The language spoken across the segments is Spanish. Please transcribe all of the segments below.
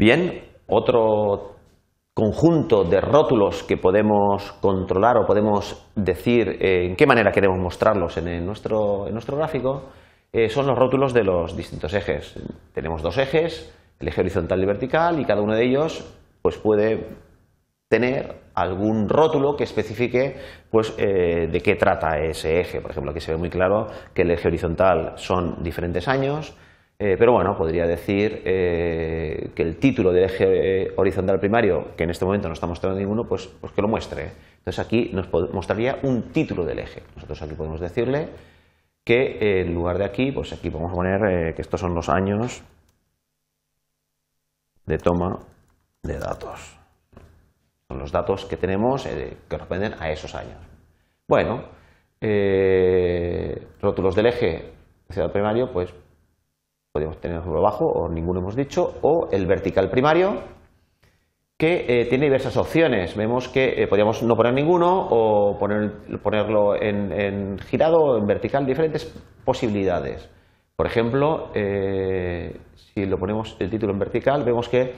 Bien, otro conjunto de rótulos que podemos controlar o podemos decir eh, en qué manera queremos mostrarlos en, nuestro, gráfico eh, son los rótulos de los distintos ejes. Tenemos dos ejes, el eje horizontal y vertical, y cada uno de ellos pues, puede tener algún rótulo que especifique pues, eh, de qué trata ese eje. Por ejemplo, aquí se ve muy claro que el eje horizontal son diferentes años, eh, pero bueno, podría decir eh, que el título del eje horizontal primario, que en este momento no está mostrando ninguno, pues, pues que lo muestre. Entonces aquí nos mostraría un título del eje. Nosotros aquí podemos decirle que en lugar de aquí, pues aquí podemos poner que estos son los años de toma de datos. Son los datos que tenemos eh, que corresponden a esos años. Bueno, eh, rótulos del eje hacia primario, pues podemos tener uno abajo o ninguno hemos dicho, o el vertical primario, que eh, tiene diversas opciones. Vemos que podríamos no poner ninguno o ponerlo en, girado o en vertical, diferentes posibilidades. Por ejemplo, si lo ponemos el título en vertical, vemos que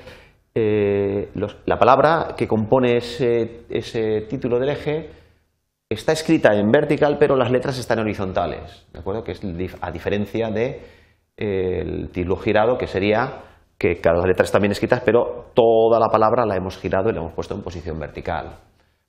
eh, la palabra que compone ese, título del eje está escrita en vertical, pero las letras están horizontales, ¿de acuerdo? Que es a diferencia del de, título girado, que sería que cada letra están bien escritas, pero toda la palabra la hemos girado y la hemos puesto en posición vertical.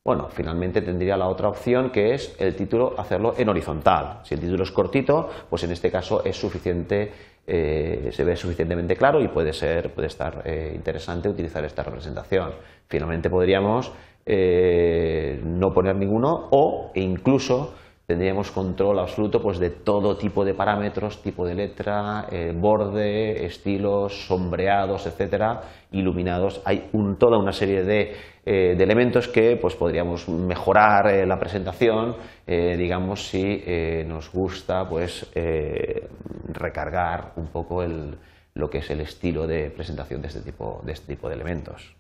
Bueno, finalmente tendría la otra opción que es el título hacerlo en horizontal. Si el título es cortito, pues en este caso es suficiente, eh, se ve suficientemente claro y puede ser, puede estar eh, interesante utilizar esta representación. Finalmente podríamos eh, no poner ninguno o incluso tendríamos control absoluto pues, de todo tipo de parámetros, tipo de letra, eh, borde, estilos, sombreados, etcétera, iluminados. Hay toda una serie de, eh, elementos que pues, podríamos mejorar eh, la presentación, digamos, si nos gusta pues, recargar un poco lo que es el estilo de presentación de este tipo de, este tipo de elementos.